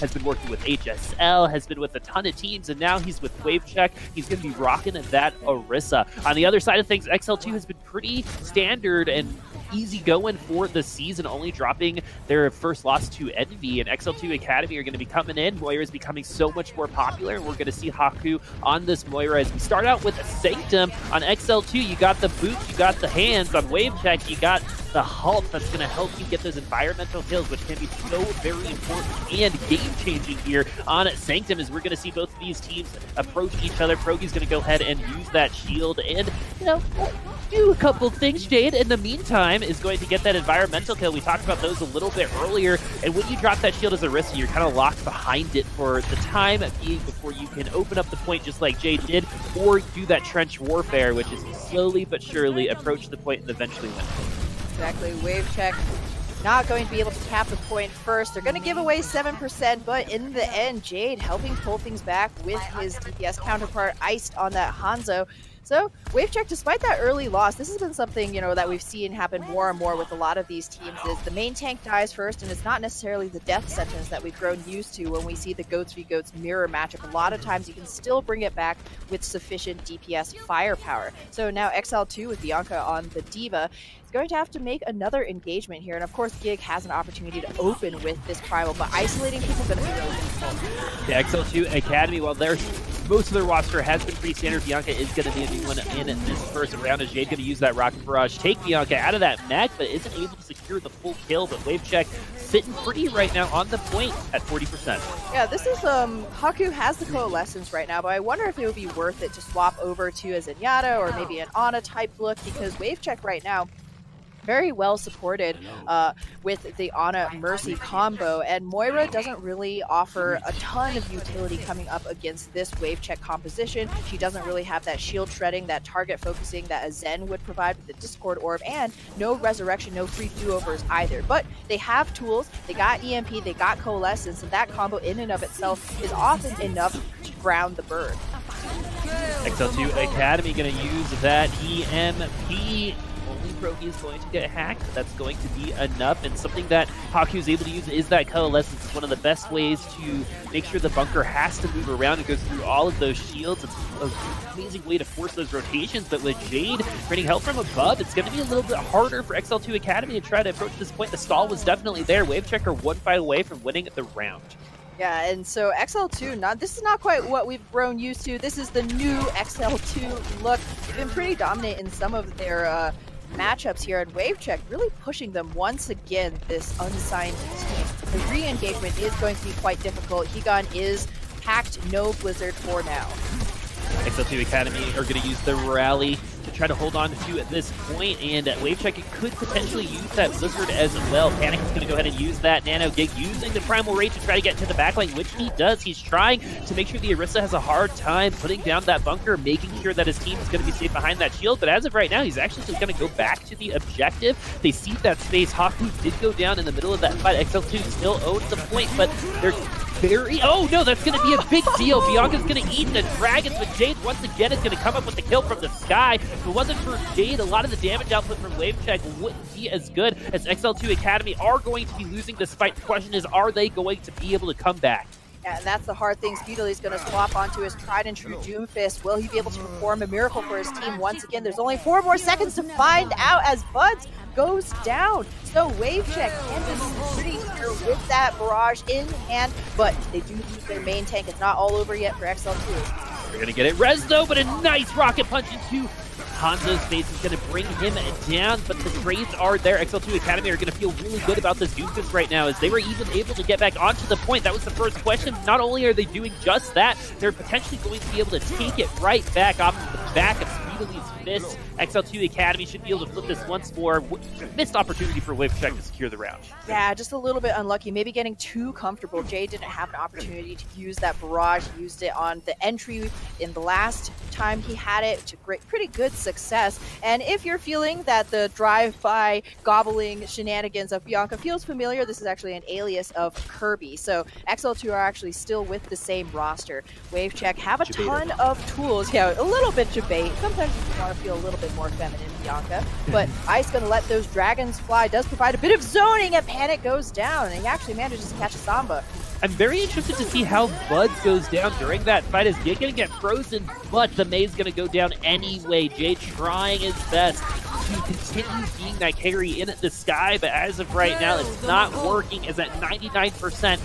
has been working with HSL, has been with a ton of teams, and now he's with WaveCheck. He's going to be rocking that Orisa. On the other side of things, XL2 has been pretty standard and easy going for the season, only dropping their first loss to Envy. And XL2 Academy are going to be coming in. Moira is becoming so much more popular, and we're going to see Haku on this Moira as we start out with Sanctum on XL2. You got the boots, you got the hands. On Wave Check, you got the halt that's going to help you get those environmental kills, which can be so very important and game-changing here on Sanctum as we're going to see both of these teams approach each other. Progi's going to go ahead and use that shield and, you know, do a couple things. Jade, in the meantime, is going to get that environmental kill. We talked about those a little bit earlier, and when you drop that shield as a risk, you're kind of locked behind it for the time being before you can open up the point just like Jade did, or do that trench warfare, which is slowly but surely approach the point and eventually win. Exactly. Wave check not going to be able to tap the point first. They're going to give away 7%, but in the end, Jade helping pull things back with his DPS counterpart iced on that Hanzo. So WaveCheck, despite that early loss, this has been something you know that we've seen happen more and more with a lot of these teams. Is the main tank dies first, and it's not necessarily the death sentence that we've grown used to when we see the goats v goats mirror matchup. A lot of times you can still bring it back with sufficient DPS firepower. So now XL2 with Bianca on the D.Va is going to have to make another engagement here. And of course, Gig has an opportunity to open with this Primal, but isolating people is going to be really difficult. The XL2 Academy, while there's most of their roster has been pretty standard. Bianca is going to be a new one in this first round as Jade going to use that Rocket Barrage, take Bianca out of that mech, but isn't able to secure the full kill. But Wave Check sitting pretty right now on the point at 40%. Yeah, this is, um, Haku has the Coalescence right now, but I wonder if it would be worth it to swap over to a Zenyatta or maybe an Ana type look because Wave Check right now very well supported uh, with the Ana Mercy combo, and Moira doesn't really offer a ton of utility coming up against this wave check composition. She doesn't really have that shield shredding, that target focusing that a Zen would provide with the Discord Orb, and no resurrection, no free do-overs either. But they have tools, they got EMP, they got Coalescence, and that combo in and of itself is often enough to ground the bird. XL2 Academy going to use that EMP Progi is going to get hacked. That's going to be enough. And something that Haku is able to use is that Coalescence. It's one of the best ways to make sure the bunker has to move around and goes through all of those shields. It's an amazing way to force those rotations. But with Jade raining help from above, it's going to be a little bit harder for XL2 Academy to try to approach this point. The stall was definitely there. Wave Checker one fight away from winning the round. Yeah, and so XL2, not this is not quite what we've grown used to. This is the new XL2 look. They've been pretty dominant in some of their uh, matchups here, and WaveCheck really pushing them once again, this unsigned team. The re-engagement is going to be quite difficult. Higan is packed, no Blizzard for now. XL2 Academy are going to use the rally try to hold on to at this point, and uh, Wave Wavecheck could potentially use that Blizzard as well. Panic is going to go ahead and use that Nano Gig using the Primal Rage to try to get to the backline, which he does. He's trying to make sure the Orisa has a hard time putting down that bunker, making sure that his team is going to be safe behind that shield, but as of right now, he's actually just going to go back to the objective. They see that space. Haku did go down in the middle of that fight. XL2 still owns the point, but they're very... Oh, no, that's going to be a big deal. Bianca's going to eat the dragons, but Jade once again is going to come up with the kill from the sky. If it wasn't for Jade, a lot of the damage output from Wave Check wouldn't be as good as XL2 Academy are going to be losing this fight. The question is, are they going to be able to come back? Yeah, and that's the hard thing. Speedily going to swap onto his tried and true Doom Fist. Will he be able to perform a miracle for his team once again? There's only four more seconds to find out as Buds goes down. So Wave Check Kansas pretty here with that barrage in hand, but they do lose their main tank. It's not all over yet for XL2. They're going to get it res though, but a nice rocket punch into Hanzo's face is going to bring him down, but the trades are there. XL2 Academy are going to feel really good about this Doomfist right now as they were even able to get back onto the point. That was the first question. Not only are they doing just that, they're potentially going to be able to take it right back off the back of Speedy's fist. XL2 Academy should be able to flip this once more. Missed opportunity for Wave Check to secure the round. Yeah, just a little bit unlucky. Maybe getting too comfortable. Jay didn't have an opportunity to use that barrage. He used it on the entry in the last time he had it to great, pretty good success. And if you're feeling that the drive-by gobbling shenanigans of Bianca feels familiar, this is actually an alias of Kirby. So XL2 are actually still with the same roster. Wave Check have a ton of tools. Yeah, a little bit debate. Sometimes you want to feel a little bit bit more feminine, Bianca. But Ice gonna let those dragons fly, does provide a bit of zoning, and Panic goes down, and he actually manages to catch a Sombra. I'm very interested to see how Buds goes down during that fight. Is Jade going to get frozen, but the Mei's going to go down anyway. Jay trying his best to continue being that carry in the sky, but as of right now, it's not working Is at 99%.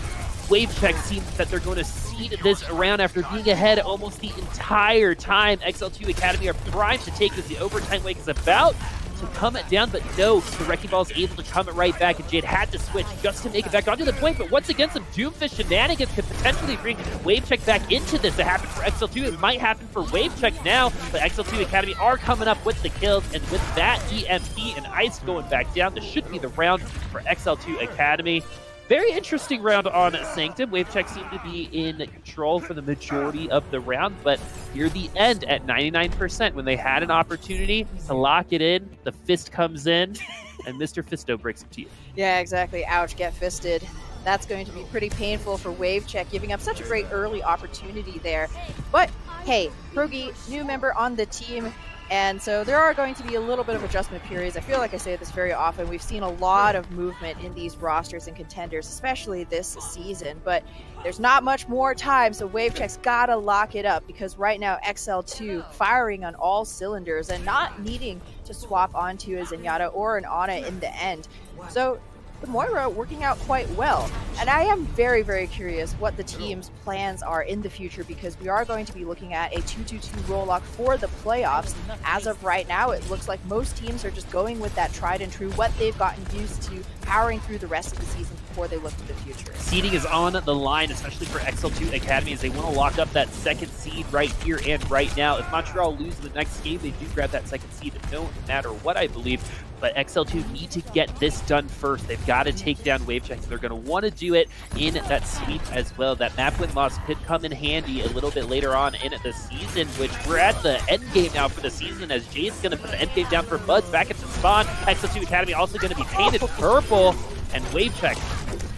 Wave check seems that they're going to seed this around after being ahead almost the entire time. XL2 Academy are primed to take this. The overtime wake is about to come it down, but no, the Wrecking Ball is able to come it right back, and Jade had to switch just to make it back onto the point, but once again, some Doomfist shenanigans could potentially bring Wave Check back into this. It happened for XL2, it might happen for Wave Check now, but XL2 Academy are coming up with the kills, and with that EMP and Ice going back down, this should be the round for XL2 Academy. Very interesting round on Sanctum. Wavecheck seemed to be in control for the majority of the round, but near the end at 99%, when they had an opportunity to lock it in, the fist comes in, and Mr. Fisto breaks it to you. Yeah, exactly. Ouch, get fisted. That's going to be pretty painful for Wavecheck, giving up such a great early opportunity there. But hey, Progi, new member on the team, and so there are going to be a little bit of adjustment periods. I feel like I say this very often. We've seen a lot of movement in these rosters and contenders, especially this season, but there's not much more time, so Wavecheck's gotta lock it up because right now XL2 firing on all cylinders and not needing to swap onto a Zenyatta or an Ana in the end. So the Moira working out quite well. And I am very, very curious what the team's plans are in the future because we are going to be looking at a 2-2-2 roll lock for the playoffs. As of right now, it looks like most teams are just going with that tried and true, what they've gotten used to powering through the rest of the season before they look to the future. Seeding is on the line, especially for XL2 Academy, as they want to lock up that second seed right here and right now. If Montreal lose the next game, they do grab that second seed, no matter what, I believe. But XL2 need to get this done first. They've got to take down Wave Check. They're going to want to do it in that sweep as well. That map win loss could come in handy a little bit later on in the season, which we're at the end game now for the season as Jade's going to put the end game down for Buds back at spawn. XL2 Academy also going to be painted purple, and Wave Check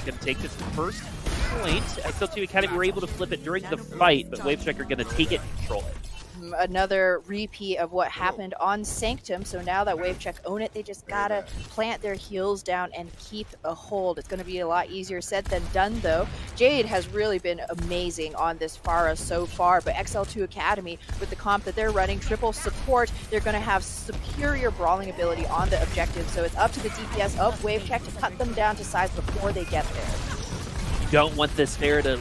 going to take this first point. XL2 Academy were able to flip it during the fight, but Wave Check are going to take it and control it another repeat of what happened on Sanctum. So now that Wavecheck own it, they just gotta plant their heels down and keep a hold. It's gonna be a lot easier said than done though. Jade has really been amazing on this Pharah so far, but XL2 Academy with the comp that they're running, triple support, they're gonna have superior brawling ability on the objective. So it's up to the DPS of Wavecheck to cut them down to size before they get there. You don't want this Pharah to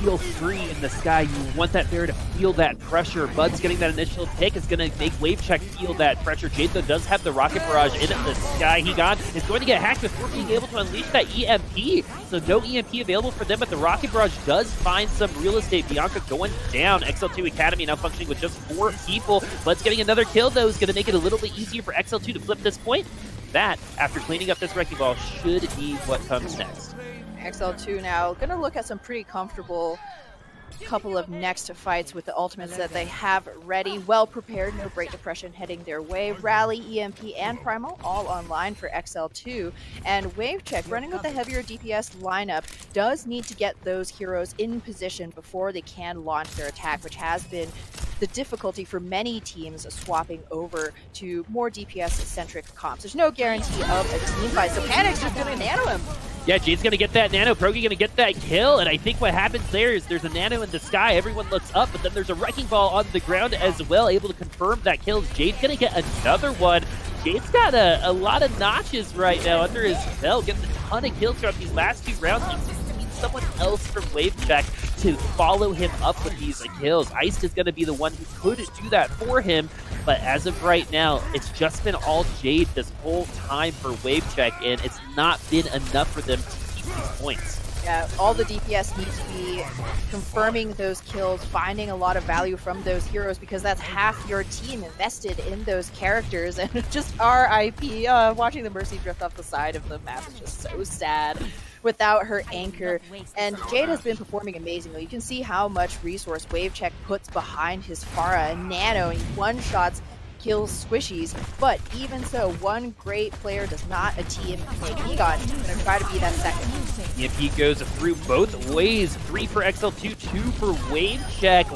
feel free in the sky. You want that bear to feel that pressure. Bud's getting that initial pick is going to make Wave Check feel that pressure. Jade, does have the Rocket Barrage in the sky. He got is going to get hacked before being able to unleash that EMP. So no EMP available for them, but the Rocket Barrage does find some real estate. Bianca going down. XL2 Academy now functioning with just four people. Bud's getting another kill, though, is going to make it a little bit easier for XL2 to flip this point. That, after cleaning up this Wrecking Ball, should be what comes next. XL2 now going to look at some pretty comfortable couple of next fights with the ultimates that they have ready. Well prepared, no Break Depression heading their way. Rally, EMP, and Primal all online for XL2. And Wave Check, running with the heavier DPS lineup, does need to get those heroes in position before they can launch their attack, which has been the difficulty for many teams swapping over to more DPS-centric comps. There's no guarantee of a team fight, so Panic's just to nano him. Yeah, Jade's going to get that nano. Progi going to get that kill. And I think what happens there is there's a nano in the sky. Everyone looks up, but then there's a wrecking ball on the ground as well, able to confirm that kill. Jade's going to get another one. Jade's got a, a lot of notches right now under his belt, getting a ton of kills throughout these last two rounds. He needs someone else from Wavecheck to follow him up with these kills. Iced is going to be the one who could do that for him, but as of right now, it's just been all Jade this whole time for wave check, and it's not been enough for them to keep these points. Yeah, all the DPS need to be confirming those kills, finding a lot of value from those heroes because that's half your team invested in those characters and just RIP. Uh, watching the Mercy drift off the side of the map is just so sad without her anchor. And Jade has been performing amazingly. You can see how much resource Wave Check puts behind his Pharah and Nano and one-shots kills squishies. But even so, one great player does not a team make Egon. Gonna try to be that second. EMP goes through both ways. Three for XL2, two for Wave Check.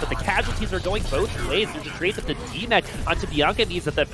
But the casualties are going both ways. There's a trade that the DMAC onto Bianca means that that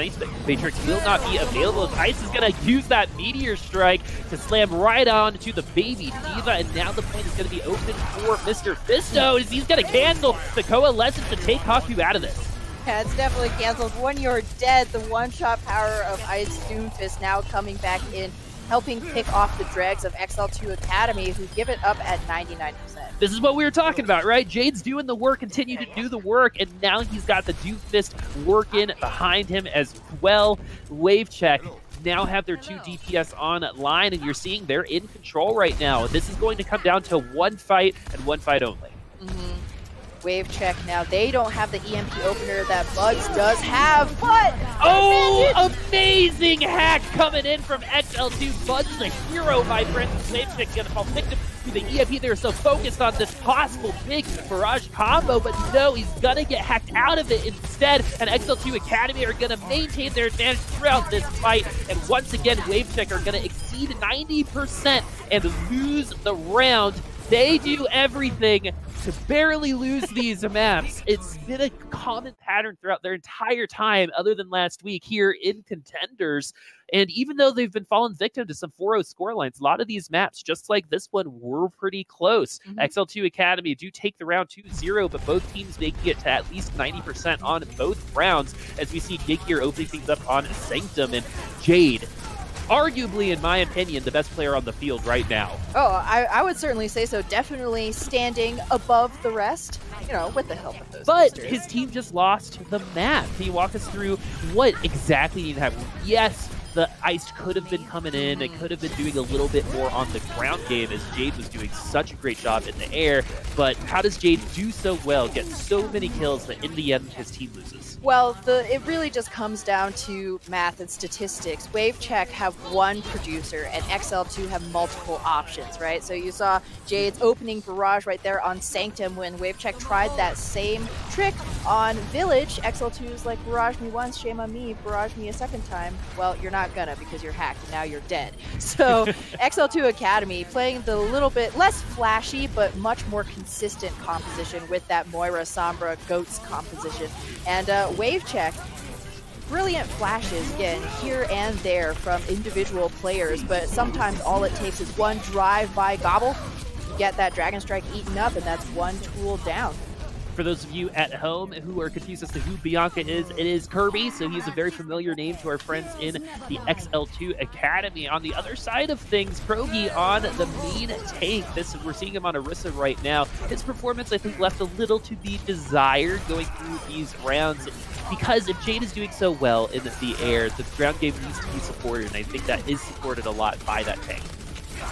Matrix will not be available. Ice is going to use that Meteor Strike to slam right on to the baby D.Va, and now the point is going to be open for Mr. Fisto as he's going to cancel the Coalescence to take Haku out of this. Yeah, it's definitely canceled. When you're dead, the one-shot power of Ice Doomfist now coming back in, helping pick off the dregs of XL2 Academy, who give it up at 99%. This is what we were talking about, right? Jade's doing the work, continue to do the work, and now he's got the Doomfist working behind him as well. Wave check now have their two DPS online, and you're seeing they're in control right now. This is going to come down to one fight and one fight only. Wave check now. They don't have the EMP opener that Buds does have, but... Oh, amazing hack coming in from XL2. Buds a hero, friend. Wave check gonna fall victim to the EMP. They're so focused on this possible big barrage combo, but no, he's gonna get hacked out of it instead, and XL2 Academy are gonna maintain their advantage throughout this fight, and once again, Wave Check are gonna exceed 90% and lose the round. They do everything to barely lose these maps. It's been a common pattern throughout their entire time, other than last week here in contenders. And even though they've been fallen victim to some 4 0 scorelines, a lot of these maps, just like this one, were pretty close. Mm-hmm. XL2 Academy do take the round 2 0, but both teams making it to at least 90% on both rounds as we see Gig here opening things up on Sanctum and Jade arguably, in my opinion, the best player on the field right now. Oh, I, I would certainly say so. Definitely standing above the rest, you know, with the help of those But boosters. his team just lost the map. Can you walk us through what exactly to happen? Yes, the ice could have been coming in. It could have been doing a little bit more on the ground game as Jade was doing such a great job in the air. But how does Jade do so well, get so many kills that in the end his team loses? Well, the it really just comes down to math and statistics. WaveCheck have one producer and XL2 have multiple options, right? So you saw Jade's opening barrage right there on Sanctum when WaveCheck tried that same trick on Village. XL2 is like, barrage me once, shame on me, barrage me a second time. Well, you're not gonna because you're hacked and now you're dead. So XL2 Academy playing the little bit less flashy but much more consistent composition with that Moira Sombra Goats composition. And uh, wave check brilliant flashes again here and there from individual players, but sometimes all it takes is one drive-by gobble, you get that Dragon Strike eaten up, and that's one tool down. For those of you at home who are confused as to who Bianca is, it is Kirby, so he's a very familiar name to our friends in the XL2 Academy. On the other side of things, Progi on the main tank. This We're seeing him on Orisa right now. His performance, I think, left a little to be desired going through these rounds because if Jade is doing so well in the air, the ground game needs to be supported, and I think that is supported a lot by that tank.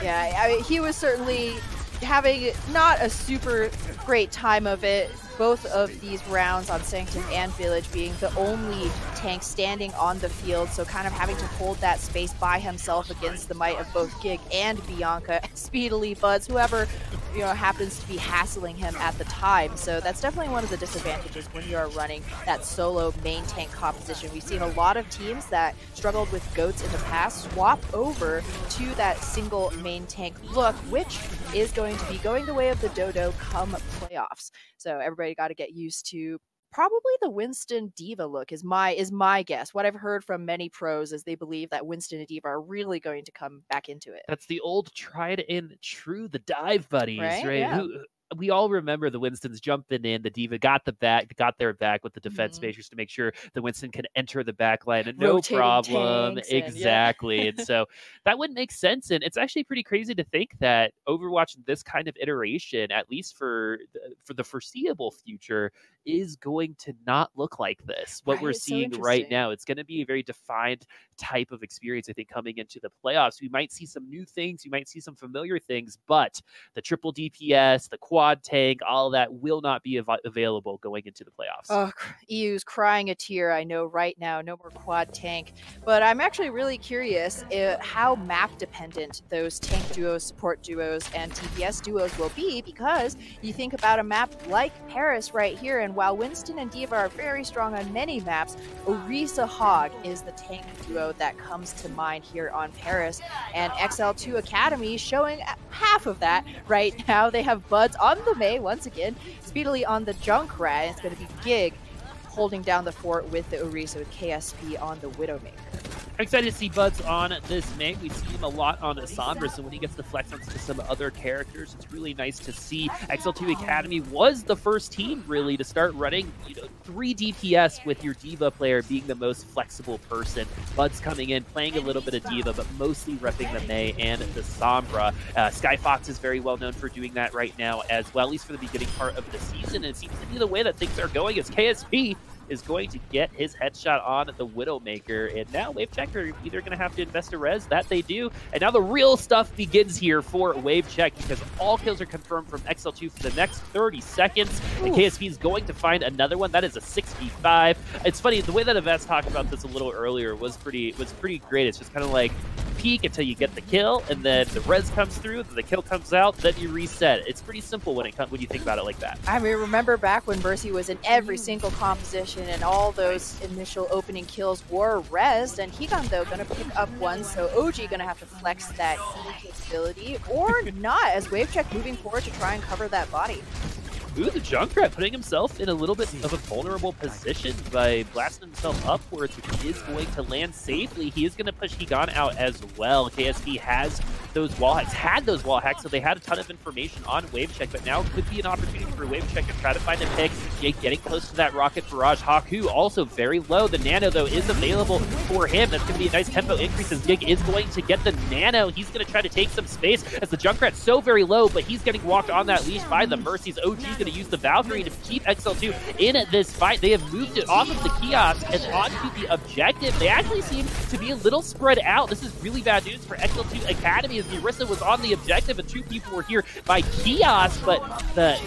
Yeah, I mean, he was certainly having not a super great time of it both of these rounds on Sanctum and Village being the only tank standing on the field, so kind of having to hold that space by himself against the might of both Gig and Bianca, speedily Buds, whoever you know happens to be hassling him at the time. So that's definitely one of the disadvantages when you are running that solo main tank composition. We've seen a lot of teams that struggled with goats in the past swap over to that single main tank look, which is going to be going the way of the Dodo come playoffs. So everybody got to get used to probably the Winston D.Va look is my is my guess. What I've heard from many pros is they believe that Winston and D.Va are really going to come back into it. That's the old tried and true, the dive buddies, right? right? Yeah. Who, we all remember the Winstons jumping in. The D.Va got the back, got their back with the defense mm-hmm. to make sure the Winston can enter the back line and no problem. exactly. And, yeah. and so that wouldn't make sense. And it's actually pretty crazy to think that Overwatch, this kind of iteration, at least for for the foreseeable future, is going to not look like this. What right, we're seeing so right now, it's going to be a very defined type of experience. I think coming into the playoffs, we might see some new things, we might see some familiar things, but the triple DPS, the quad quad tank, all that will not be av- available going into the playoffs. Oh, EU's crying a tear. I know right now, no more quad tank. But I'm actually really curious uh, how map dependent those tank duos, support duos, and DPS duos will be because you think about a map like Paris right here, and while Winston and D.Va are very strong on many maps, Orisa Hog is the tank duo that comes to mind here on Paris, and XL2 Academy showing half of that right now. They have Buds on on the Mei once again, speedily on the Junkrat. It's going to be Gig holding down the fort with the Orisa with KSP on the Widowmaker. Excited to see Buds on this Mei. We see him a lot on the Sombra, so when he gets the flex onto some other characters, it's really nice to see. XL2 Academy was the first team, really, to start running you know, three DPS with your D.Va player being the most flexible person. Buds coming in, playing a little bit of D.Va, but mostly repping the Mei and the Sombra. Uh, Skyfox is very well known for doing that right now as well, at least for the beginning part of the season. And it seems to be the way that things are going as KSP is going to get his headshot on the Widowmaker. And now Wave Checker either going to have to invest a res. That they do. And now the real stuff begins here for Wave Check because all kills are confirmed from XL2 for the next 30 seconds. Ooh. And KSP is going to find another one. That is a 6v5. It's funny, the way that Yvette's talked about this a little earlier was pretty was pretty great. It's just kind of like peek until you get the kill, and then the res comes through, then the kill comes out, then you reset. It's pretty simple when it comes when you think about it like that. I mean, remember back when Mercy was in every mm. single composition and all those initial opening kills were res, and Higan though gonna pick up one, so OG gonna have to flex that capability or not as Wave Check moving forward to try and cover that body. Ooh, the Junkrat putting himself in a little bit of a vulnerable position by blasting himself upwards, which he is going to land safely. He is going to push Higan out as well. KSP has those wall hacks, had those wall hacks, so they had a ton of information on Wave Check, but now could be an opportunity for Wave Check to try to find a pick. Jake getting close to that Rocket Barrage. Haku also very low. The Nano, though, is available for him. That's going to be a nice tempo increase as Gig is going to get the Nano. He's going to try to take some space as the Junkrat's so very low, but he's getting walked on that leash by the Mercies. OG's going to use the Valkyrie to keep XL2 in this fight. They have moved it off of the kiosk and onto the objective. They actually seem to be a little spread out. This is really bad news for XL2 Academy as the Orisa was on the objective and two people were here by kiosk, but the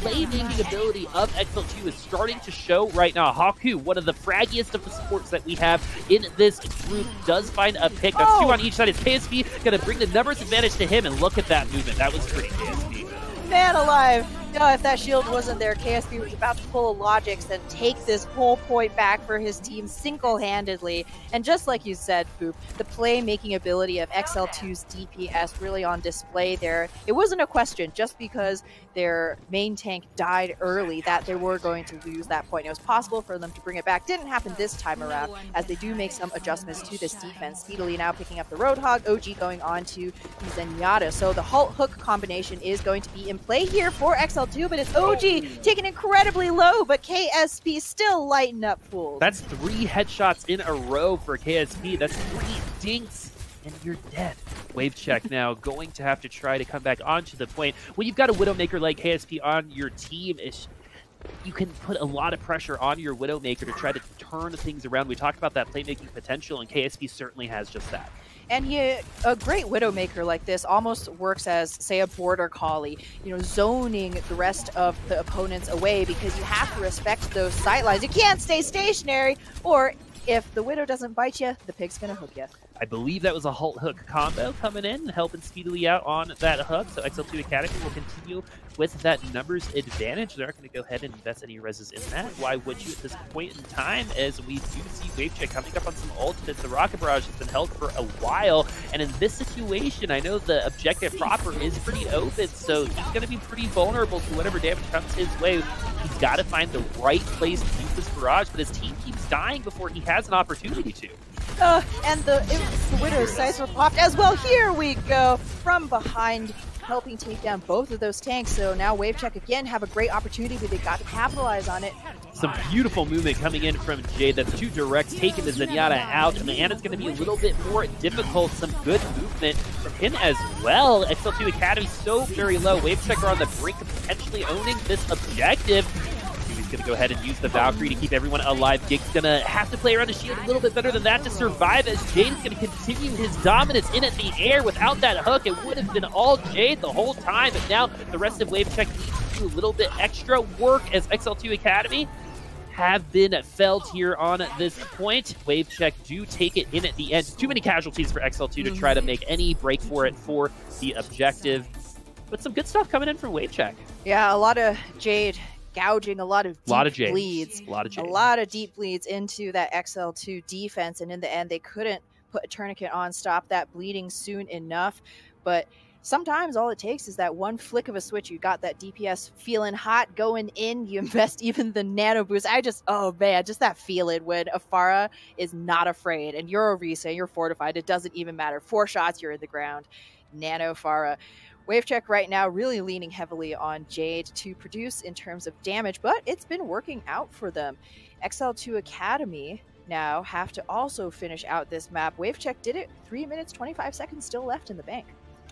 playmaking ability of XL2 is starting to show right now. Haku, one of the fraggiest of the supports that we have in this group, does find a pick. That's oh. two on oh. each side. Is KSP going to bring the numbers advantage to him? And look at that movement. That was pretty KSP. Man alive. No, if that shield wasn't there, KSP was about to pull a Logix and take this whole point back for his team single-handedly. And just like you said, Boop, the play-making ability of XL2's DPS really on display there. It wasn't a question just because their main tank died early that they were going to lose that point. It was possible for them to bring it back. Didn't happen this time around as they do make some adjustments to this defense. Speedily now picking up the Roadhog, OG going on to Zenyatta. So the Halt Hook combination is going to be in play here for XL too, but it's OG taking incredibly low, but KSP still lighting up fools. That's three headshots in a row for KSP. That's three dinks and you're dead. Wave check now, going to have to try to come back onto the point. When you've got a Widowmaker like KSP on your team, it's, you can put a lot of pressure on your Widowmaker to try to turn things around. We talked about that playmaking potential, and KSP certainly has just that. And he, a great Widowmaker like this almost works as, say, a border collie, you know, zoning the rest of the opponents away because you have to respect those sight lines. You can't stay stationary, or if the Widow doesn't bite you, the pig's gonna hook you. I believe that was a Halt Hook combo coming in, helping speedily out on that hook. So XL2 Academy will continue with that numbers advantage. They're not going to go ahead and invest any reses in that. Why would you at this point in time as we do see Wave Check coming up on some ultimates. The Rocket Barrage has been held for a while. And in this situation, I know the objective proper is pretty open. So he's going to be pretty vulnerable to whatever damage comes his way. He's got to find the right place to use this barrage, but his team keeps dying before he has an opportunity to. Uh, and the, Widow's sights were popped as well. Here we go from behind, helping take down both of those tanks. So now Wave Check again have a great opportunity, but they got to capitalize on it. Some beautiful movement coming in from Jade. That's two directs taking the Zenyatta out, and the Ana's going to be a little bit more difficult. Some good movement from him as well. XL2 Academy so very low. Wave Checker on the brink of potentially owning this objective going to go ahead and use the Valkyrie to keep everyone alive. Gig's going to have to play around his shield a little bit better than that to survive as Jade is going to continue his dominance in at the air. Without that hook, it would have been all Jade the whole time, but now the rest of Wave Check needs to do a little bit extra work as XL2 Academy have been felt here on this point. Wave check do take it in at the end. Too many casualties for XL2 to try to make any break for it for the objective. But some good stuff coming in from Wave check. Yeah, a lot of Jade gouging a lot of deep lot of bleeds, a lot of a lot of deep bleeds into that XL2 defense, and in the end, they couldn't put a tourniquet on, stop that bleeding soon enough. But sometimes all it takes is that one flick of a switch. You got that DPS feeling hot going in. You invest even the nano boost. I just, oh man, just that feeling when a Pharah is not afraid and you're a Orisa, you're fortified. It doesn't even matter. Four shots, you're in the ground. Nano Pharah. Wavecheck right now really leaning heavily on Jade to produce in terms of damage, but it's been working out for them. XL2 Academy now have to also finish out this map. Wavecheck did it 3 minutes 25 seconds still left in the bank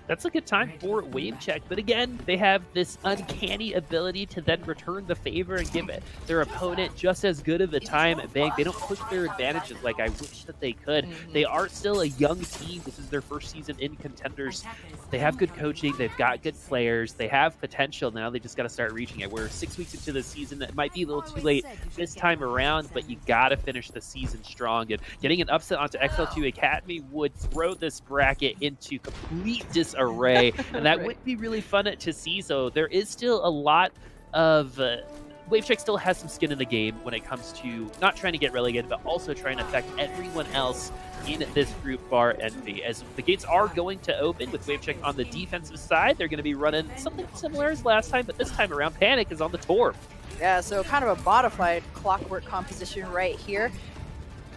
that's a good time for wave check. But again, they have this uncanny ability to then return the favor and give it their opponent just as good of a time at bank. They don't push their advantages like I wish that they could. Mm-hmm. They are still a young team. This is their first season in contenders. They have good coaching. They've got good players. They have potential. Now they just got to start reaching it. We're six weeks into the season. It might be a little too late this time around, but you got to finish the season strong. And getting an upset onto XL2 Academy would throw this bracket into complete array, and that right. would be really fun to see. So there is still a lot of. Uh, Wavecheck still has some skin in the game when it comes to not trying to get relegated, but also trying to affect everyone else in this group bar envy. As the gates are going to open with Wavecheck on the defensive side, they're going to be running something similar as last time, but this time around, Panic is on the Torb. Yeah, so kind of a modified clockwork composition right here.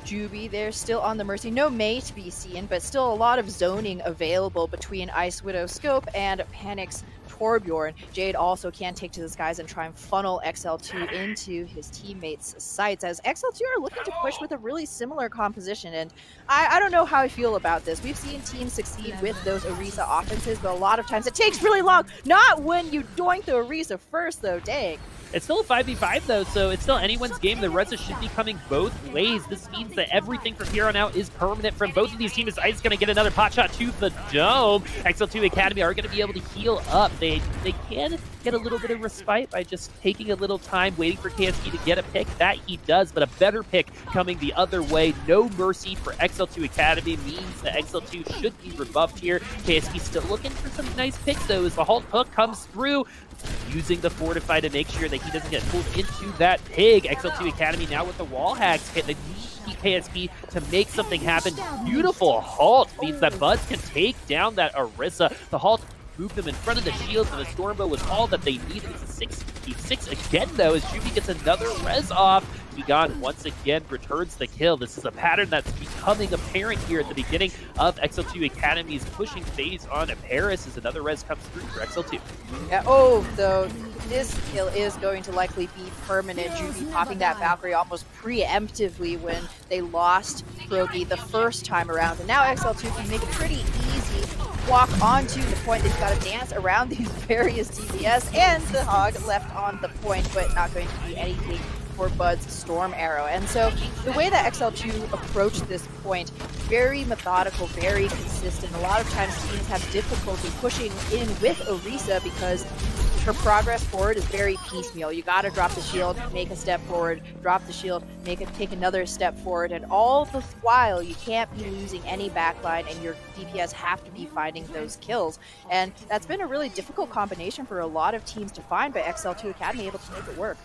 Juby. They're still on the Mercy. No Mei to be seen, but still a lot of zoning available between Ice Widow Scope and Panic's Torbjorn. Jade also can take to the skies and try and funnel XL2 into his teammates' sights as XL2 are looking to push with a really similar composition. And I, I don't know how I feel about this. We've seen teams succeed with those Orisa offenses, but a lot of times it takes really long. Not when you doink the Orisa first, though. Dang. It's still a 5v5 though, so it's still anyone's game. The Reza should be coming both ways. This means that everything from here on out is permanent from both of these teams. Ice going to get another pot shot to the dome. XL2 Academy are going to be able to heal up. They they can get a little bit of respite by just taking a little time, waiting for KSP to get a pick. That he does, but a better pick coming the other way. No mercy for XL2 Academy means that XL2 should be rebuffed here. KSP still looking for some nice picks though as the Halt Hook comes through using the Fortify to make sure that he doesn't get pulled into that pig. XL2 Academy now with the wall hacks. Hit the KSP to make something happen. Beautiful halt means that Buds can take down that Orisa. The halt moved them in front of the shields, and the Stormbow was all that they needed. It's a 6 6 again, though, as Juby gets another res off. Egon once again returns the kill. This is a pattern that's becoming apparent here at the beginning of XL2 Academy's pushing phase on a Paris as another res comes through for XL2. Yeah, oh, though this kill is going to likely be permanent. Juby popping that Valkyrie almost preemptively when they lost Progi the first time around. And now XL2 can make it pretty easy walk onto the point. They've got to dance around these various DPS, and the Hog left on the point, but not going to be anything for Bud's Storm Arrow. And so the way that XL2 approached this point, very methodical, very consistent. A lot of times teams have difficulty pushing in with Orisa because her progress forward is very piecemeal. You got to drop the shield, make a step forward, drop the shield, make it take another step forward, and all the while you can't be losing any backline, and your DPS have to be finding those kills. And that's been a really difficult combination for a lot of teams to find, but XL2 Academy able to make it work.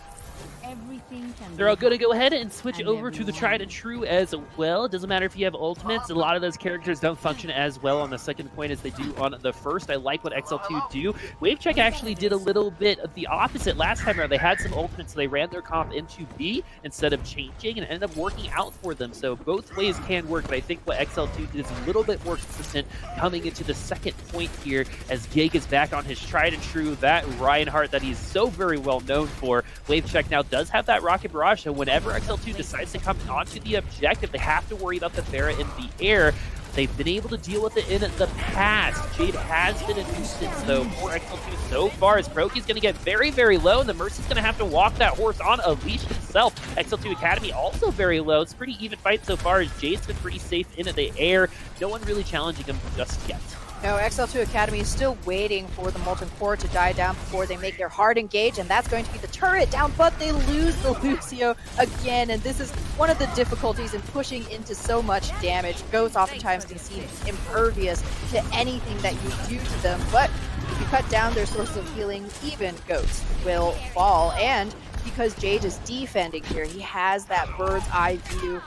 They're all going to go ahead and switch over to the tried and true as well. It doesn't matter if you have ultimates. A lot of those characters don't function as well on the second point as they do on the first. I like what XL2 do. Wavecheck actually did a little bit of the opposite last time around. They had some ultimates, so they ran their comp into B instead of changing and ended up working out for them. So both ways can work, but I think what XL2 did is a little bit more consistent coming into the second point here as Gig is back on his tried and true, that Reinhardt that he's so very well known for. Wavecheck now does have that Rocket Barrage, so whenever XL2 decides to come onto the objective, they have to worry about the Pharah in the air. They've been able to deal with it in the past. Jade has been a nuisance, though, for XL2 so far, as Proki's going to get very, very low, and the Mercy's going to have to walk that horse on a leash himself. XL2 Academy also very low. It's pretty even fight so far, as Jade's been pretty safe in the air. No one really challenging him just yet. No, XL2 Academy is still waiting for the Molten Core to die down before they make their hard engage, and that's going to be the turret down, but they lose the Lucio again, and this is one of the difficulties in pushing into so much damage. Goats oftentimes can seem impervious to anything that you do to them, but if you cut down their source of healing, even Goats will fall, and because Jade is defending here, he has that bird's eye view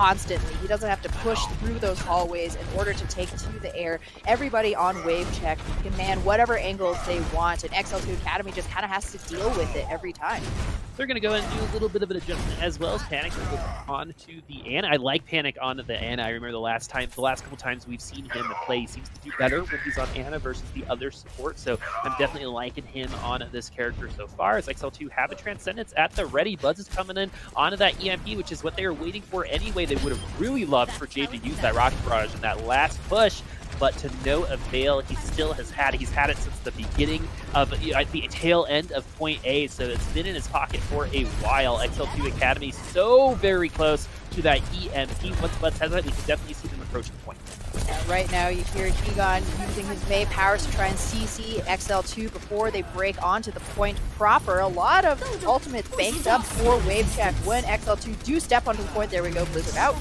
constantly. He doesn't have to push through those hallways in order to take to the air. Everybody on wave check can man whatever angles they want, and XL2 Academy just kind of has to deal with it every time. They're going to go and do a little bit of an adjustment as well as Panic on to the Ana. I like Panic on the Ana. I remember the last time, the last couple times we've seen him play, he seems to do better when he's on Ana versus the other support. So I'm definitely liking him on this character so far. As XL2 have a Transcendence at the ready. Buds is coming in onto that EMP, which is what they are waiting for anyway. They would have really loved for Jade to use that Rocket Barrage in that last push but to no avail. He still has had it. He's had it since the beginning of know, the tail end of point A, so it's been in his pocket for a while. XL2 Academy so very close to that EMP. Once Buds has it, we can definitely see them approaching the point. Yeah, right now you hear Higan using his Mei powers to try and CC XL2 before they break onto the point proper. A lot of ultimates banked up for Wave Check when XL2 do step onto the point. There we go, Blizzard out.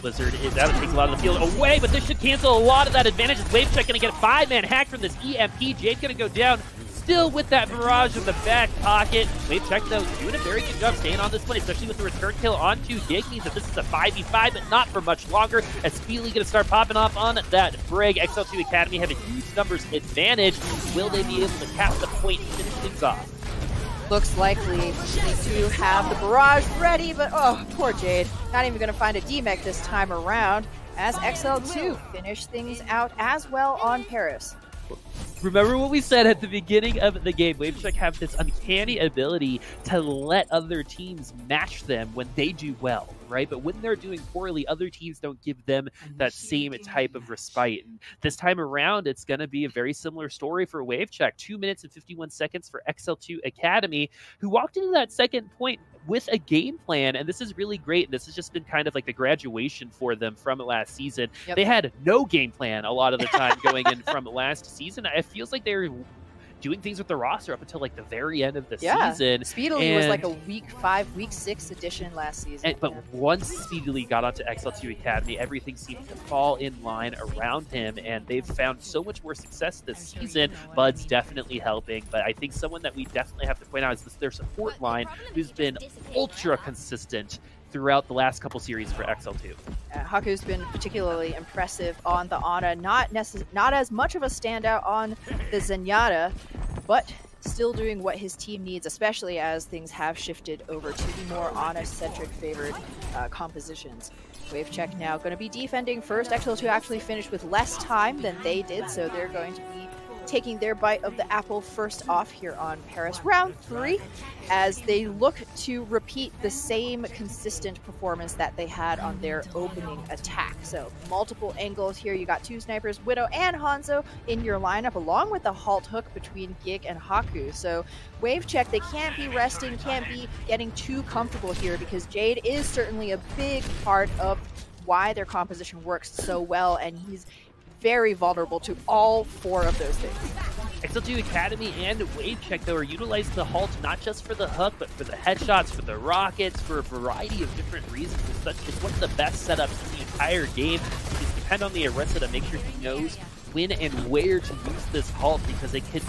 Blizzard is out. It takes a lot of the field away, but this should cancel a lot of that advantage. As Wave Check going to get a five-man hack from this EMP. Jade going to go down still with that barrage in the back pocket. Wave Check, though, doing a very good job staying on this one, especially with the return kill onto Gig. Means that this is a 5v5, but not for much longer, as Speedily going to start popping off on that Brig. XL2 Academy have a huge numbers advantage. Will they be able to cap the point and finish things off? looks likely to have the barrage ready, but oh, poor Jade. Not even going to find a DMEC this time around as XL2 finish things out as well on Paris. Remember what we said at the beginning of the game. WaveCheck have this uncanny ability to let other teams match them when they do well, right? But when they're doing poorly, other teams don't give them that same type of respite. And this time around, it's going to be a very similar story for WaveCheck. Two minutes and 51 seconds for XL2 Academy, who walked into that second point with a game plan, and this is really great. This has just been kind of like the graduation for them from last season. Yep. They had no game plan a lot of the time going in from last season. It feels like they're doing things with the roster up until like the very end of the yeah. season. Speedily and, was like a week five, week six edition last season. And, but yeah. once Speedily got onto XL2 Academy, everything seemed to fall in line around him, and they've found so much more success this season. Bud's definitely helping, but I think someone that we definitely have to point out is this, their support line, who's been ultra consistent throughout the last couple series for XL2. Uh, Haku's been particularly impressive on the Ana, not not as much of a standout on the Zenyatta, but still doing what his team needs, especially as things have shifted over to the more Ana-centric favored uh, compositions. Wave check now going to be defending first. XL2 actually finished with less time than they did, so they're going to be taking their bite of the apple first off here on Paris. Round three, as they look to repeat the same consistent performance that they had on their opening attack. So multiple angles here. You got two snipers, Widow and Hanzo in your lineup, along with the halt hook between Gig and Haku. So wave check, they can't be resting, can't be getting too comfortable here because Jade is certainly a big part of why their composition works so well, and he's very vulnerable to all four of those things. XL2 Academy and Wave Check, though, are utilizing the halt not just for the hook, but for the headshots, for the rockets, for a variety of different reasons. It's, such, it's one of the best setups in the entire game. You depend on the Orisa to make sure he knows when and where to use this halt because it can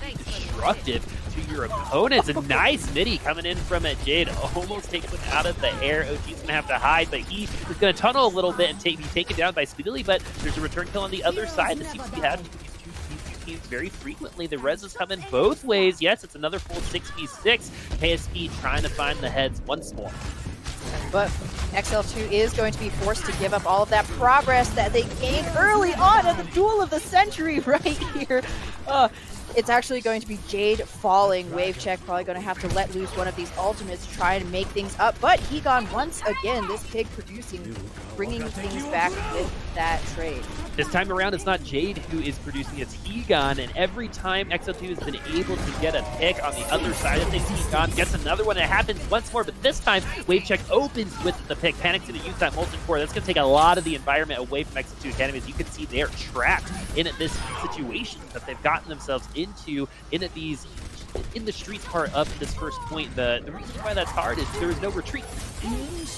be destructive to your opponents. A nice midi coming in from a Jade, almost takes him out of the air. OG's going to have to hide, but he is going to tunnel a little bit and take, be taken down by Speedily, but there's a return kill on the other side that seems to be happening these two, these teams very frequently. The res is coming both ways. Yes, it's another full 6v6. KSP trying to find the heads once more. But XL2 is going to be forced to give up all of that progress that they gained early on in the duel of the century right here. Uh, it's actually going to be Jade falling. Wave check probably going to have to let loose one of these ultimates to try and make things up. But Higan once again, this pig producing, bringing things back with that trade. This time around, it's not Jade who is producing, it's Higan, and every time XL2 has been able to get a pick on the other side of things, Higan gets another one. It happens once more, but this time, Wave Check opens with the pick. Panic's going to use that Molten Core. That's going to take a lot of the environment away from XL2 Academy. As you can see, they're trapped in this situation that they've gotten themselves into in these in the streets part of this first point. The, the reason why that's hard is there is no retreat.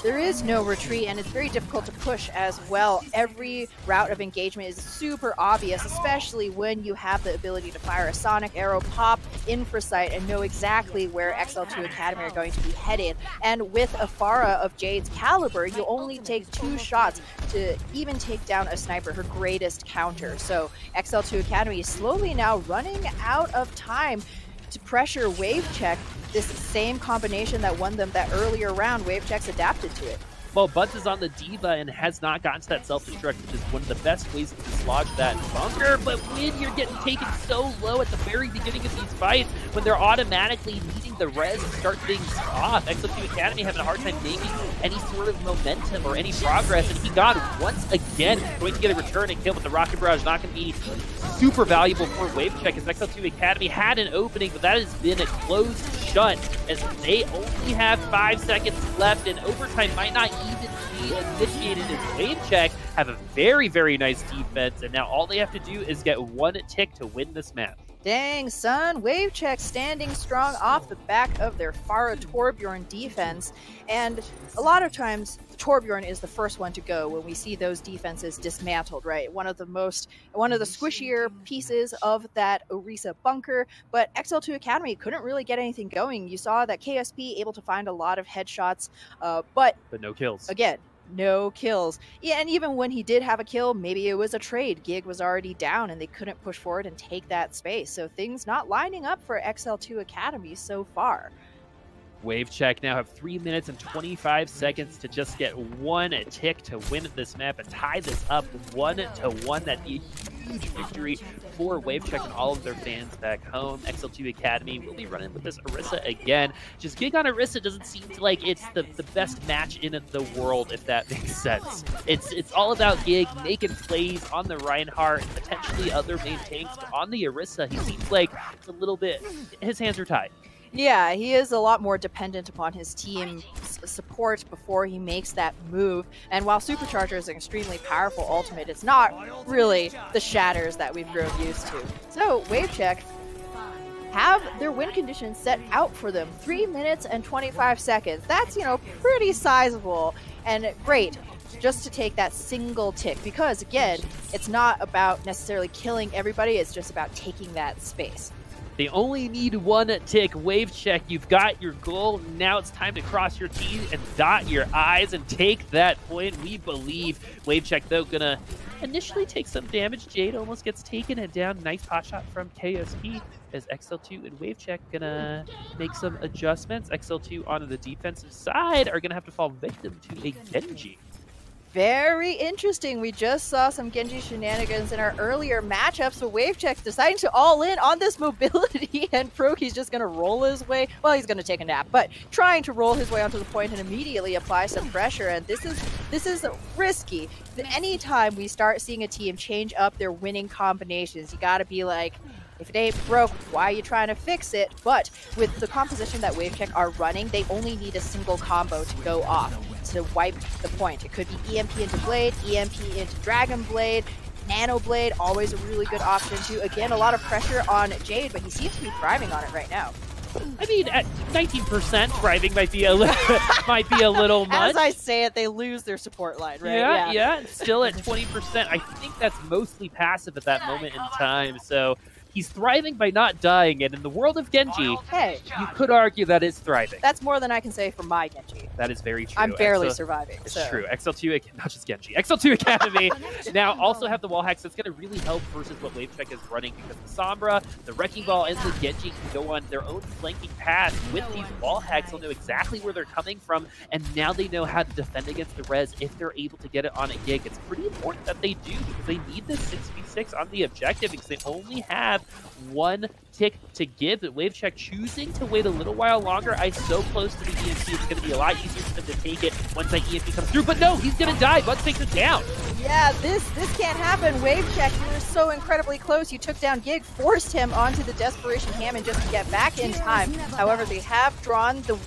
There is no retreat, and it's very difficult to push as well. Every route of engagement is super obvious, especially when you have the ability to fire a sonic arrow, pop infrasight, and know exactly where XL2 Academy are going to be headed. And with a Pharah of Jade's caliber, you only take two shots to even take down a sniper, her greatest counter. So XL2 Academy is slowly now running out of time to pressure Wave Check, this same combination that won them that earlier round, Wave Check's adapted to it. Well, Buds is on the D.Va and has not gotten to that self-destruct, which is one of the best ways to dislodge that bunker. But when you're getting taken so low at the very beginning of these fights, when they're automatically needing the res and start things off, XL2 Academy having a hard time making any sort of momentum or any progress. And he got once again going to get a return and kill, but the Rocket Barrage not going to be super valuable for Wave Check as XL2 Academy had an opening, but that has been a closed shut as they only have five seconds left and overtime might not even be initiated as Wave Check have a very, very nice defense, and now all they have to do is get one tick to win this map. Dang, son. Wave check standing strong off the back of their Pharah Torbjorn defense. And a lot of times, Torbjorn is the first one to go when we see those defenses dismantled, right? One of the most, one of the squishier pieces of that Orisa bunker. But XL2 Academy couldn't really get anything going. You saw that KSP able to find a lot of headshots, uh, but. But no kills. Again, no kills. Yeah, and even when he did have a kill, maybe it was a trade. Gig was already down and they couldn't push forward and take that space. So things not lining up for XL2 Academy so far. Wave check now have three minutes and 25 seconds to just get one tick to win this map and tie this up one to one. That'd be a huge victory for Wave Check and all of their fans back home. XL2 Academy will be running with this Orisa again. Just Gig on Orisa doesn't seem to like it's the, the best match in the world, if that makes sense. It's it's all about Gig making plays on the Reinhardt, potentially other main tanks, but on the Orisa, he seems like it's a little bit, his hands are tied. Yeah, he is a lot more dependent upon his team support before he makes that move. And while Supercharger is an extremely powerful ultimate, it's not really the shatters that we've grown used to. So, Wave Check have their win conditions set out for them. Three minutes and 25 seconds. That's, you know, pretty sizable and great just to take that single tick because, again, it's not about necessarily killing everybody, it's just about taking that space. They only need one tick. Wave check. You've got your goal. Now it's time to cross your T's and dot your I's and take that point. We believe. Wave check, though, gonna initially take some damage. Jade almost gets taken and down. Nice pot shot from KSP as XL2 and Wave check gonna make some adjustments. XL2 on the defensive side are gonna have to fall victim to a Genji. Very interesting. We just saw some Genji shenanigans in our earlier matchups, but Wavecheck deciding to all in on this mobility, and Proki's just going to roll his way. Well, he's going to take a nap, but trying to roll his way onto the point and immediately apply some pressure. And this is this is risky. Anytime we start seeing a team change up their winning combinations, you got to be like, if it ain't broke, why are you trying to fix it? But with the composition that Wavecheck are running, they only need a single combo to go off to wipe the point. It could be EMP into Blade, EMP into Dragon Blade, Nano Blade, always a really good option too. Again, a lot of pressure on Jade, but he seems to be thriving on it right now. I mean, at 19% thriving might be a little might be a little much. As I say it, they lose their support line, right? Yeah, yeah. yeah. Still at 20%. I think that's mostly passive at that moment in time. So He's thriving by not dying, and in the world of Genji, hey, you could argue that is thriving. That's more than I can say for my Genji. That is very true. I'm barely XL, surviving. It's so. true. XL2, not just Genji. XL2 Academy now also have the wall hacks. That's going to really help versus what Wavecheck is running because the Sombra, the Wrecking Ball, and the Genji can go on their own flanking path with these wall hacks. They'll know exactly where they're coming from, and now they know how to defend against the res if they're able to get it on a gig. It's pretty important that they do because they need this 6v6 on the objective because they only have one tick to give, but Wave Check choosing to wait a little while longer. I so close to the EMP, it's going to be a lot easier for them to take it once that EMP comes through. But no, he's going to die. Bud takes it down. Yeah, this this can't happen. Wave Check, you were so incredibly close. You took down Gig, forced him onto the Desperation Hammond just to get back in time. However, they have drawn the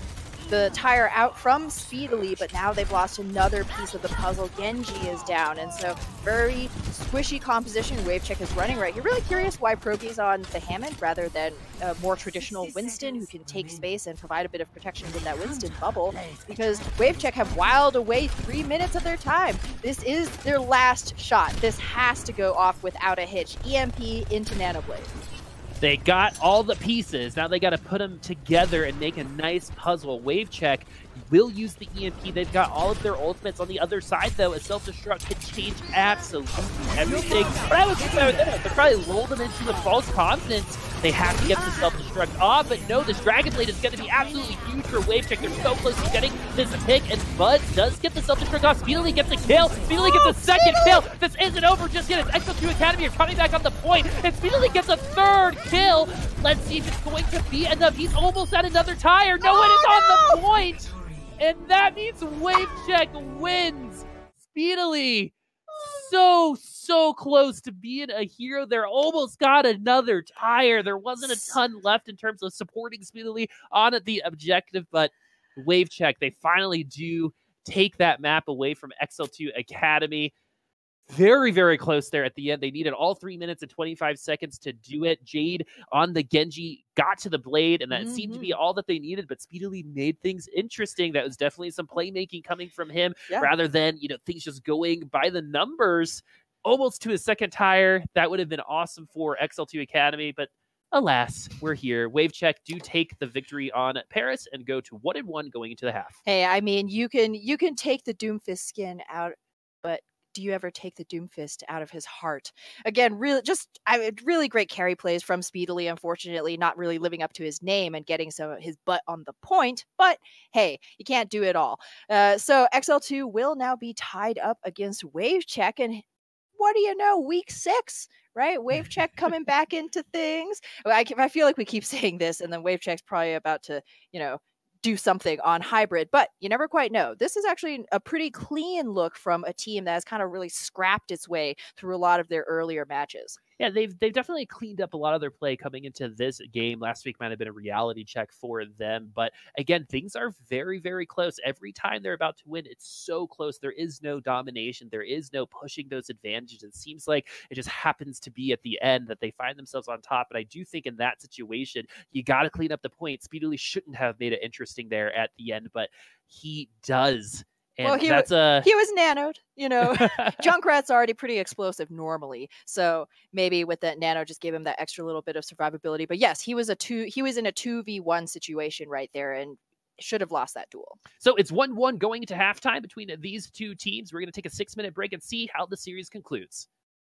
the tire out from Speedily, but now they've lost another piece of the puzzle. Genji is down, and so very squishy composition Wavecheck is running right. You're really curious why Progi's on the Hammond rather than a more traditional Winston who can take space and provide a bit of protection with that Winston bubble, because Wavecheck have wiled away three minutes of their time. This is their last shot. This has to go off without a hitch. EMP into Nanoblade. They got all the pieces. Now they got to put them together and make a nice puzzle. Wave check will use the EMP. They've got all of their ultimates on the other side, though. A self-destruct could change absolutely everything. But I would say they're probably lull them into the false confidence. They have to get the self-destruct off, but no, this Dragon Blade is going to be absolutely huge for Wave Check. They're so close to getting this pick, and Bud does get the self-destruct off. Speedily gets a kill. Speedily gets a oh, second kill. This isn't over just yet. It's XL2 Academy are coming back on the point, and Speedily gets a third kill. Let's see if it's going to be enough. He's almost at another tire. No one is on the oh, point. And that means Wave Check wins speedily. So, so close to being a hero. They're almost got another tire. There wasn't a ton left in terms of supporting speedily on the objective, but Wave Check, they finally do take that map away from XL2 Academy very, very close there at the end. They needed all three minutes and 25 seconds to do it. Jade on the Genji got to the blade, and that mm-hmm. seemed to be mm-hmm. all that they needed, but speedily made things interesting. That was definitely some playmaking coming from him yeah. rather than, you know, things just going by the numbers almost to his second tire. That would have been awesome for XL2 Academy, but alas, we're here. Wave check do take the victory on Paris and go to one and one going into the half. Hey, I mean, you can you can take the Doomfist skin out, but do you ever take the Doomfist out of his heart? Again, really, just I really great carry plays from Speedily. Unfortunately, not really living up to his name and getting some of his butt on the point. But hey, you can't do it all. Uh, so XL2 will now be tied up against Wave Check, and what do you know? Week six, right? Wave check coming back into things. I, I feel like we keep saying this, and then wave check's probably about to, you know, do something on hybrid, but you never quite know. This is actually a pretty clean look from a team that has kind of really scrapped its way through a lot of their earlier matches yeah, they've they've definitely cleaned up a lot of their play coming into this game. Last week might have been a reality check for them, but again, things are very very close. Every time they're about to win, it's so close. There is no domination. There is no pushing those advantages. It seems like it just happens to be at the end that they find themselves on top. And I do think in that situation, you got to clean up the point. Speedily shouldn't have made it interesting there at the end, but he does and well, he, that's a... he was nanoed, you know. Junkrat's already pretty explosive normally, so maybe with that nano just gave him that extra little bit of survivability. But yes, he was a two. He was in a two v one situation right there, and should have lost that duel. So it's one one going into halftime between these two teams. We're going to take a six minute break and see how the series concludes.